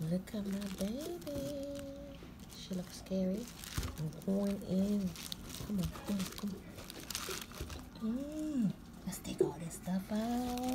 Look at my baby. She looks scary. I'm going in. Come on, come on, come on. Mm. Let's take all this stuff out.